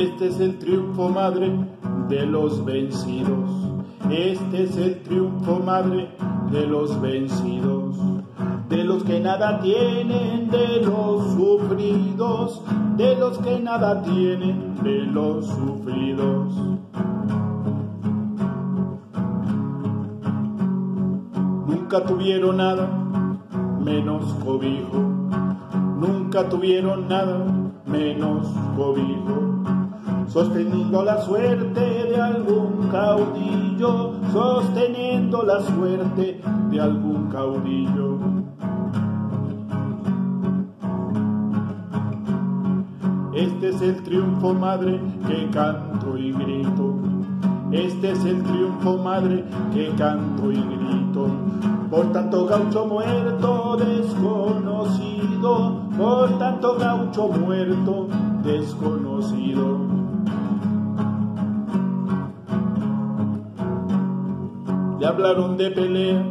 Este es el triunfo, madre, de los vencidos. Este es el triunfo, madre, de los vencidos. De los que nada tienen, de los sufridos. De los que nada tienen, de los sufridos. Nunca tuvieron nada, menos cobijo. Nunca tuvieron nada, menos cobijo. Sosteniendo la suerte de algún caudillo, sosteniendo la suerte de algún caudillo. Este es el triunfo, madre, que canto y grito. Este es el triunfo, madre, que canto y grito. Por tanto gaucho muerto desconocido, por tanto gaucho muerto desconocido. Le hablaron de pelea,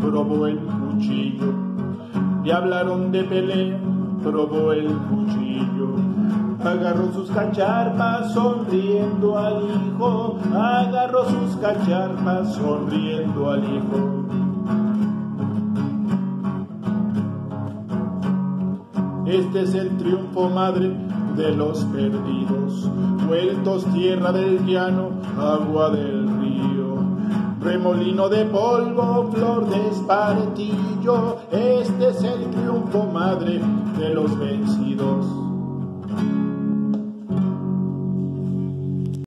probó el cuchillo. Le hablaron de pelea, probó el cuchillo agarró sus cacharpas sonriendo al hijo, agarró sus cacharpas sonriendo al hijo. Este es el triunfo, madre, de los perdidos, vueltos tierra del llano, agua del río. Remolino de polvo, flor de espartillo, este es el triunfo, madre, de los vencidos.